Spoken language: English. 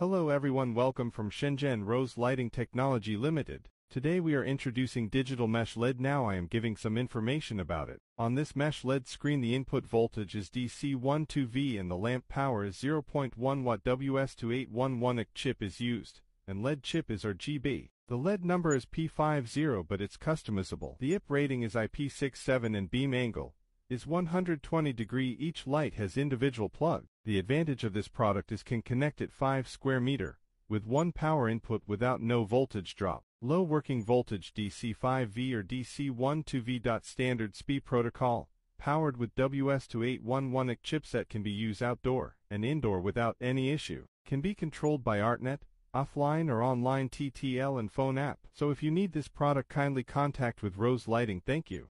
Hello everyone welcome from Shenzhen Rose Lighting Technology Limited. Today we are introducing digital mesh LED now I am giving some information about it. On this mesh LED screen the input voltage is DC12V and the lamp power is 0.1 watt WS2811 chip is used, and LED chip is RGB. The LED number is P50 but it's customizable. The IP rating is IP67 and beam angle is 120 degree each light has individual plug. The advantage of this product is can connect at 5 square meter with one power input without no voltage drop. Low working voltage DC5V or DC12V. Standard speed protocol, powered with WS2811 chipset can be used outdoor and indoor without any issue. Can be controlled by ArtNet, offline or online TTL and phone app. So if you need this product kindly contact with Rose Lighting. Thank you.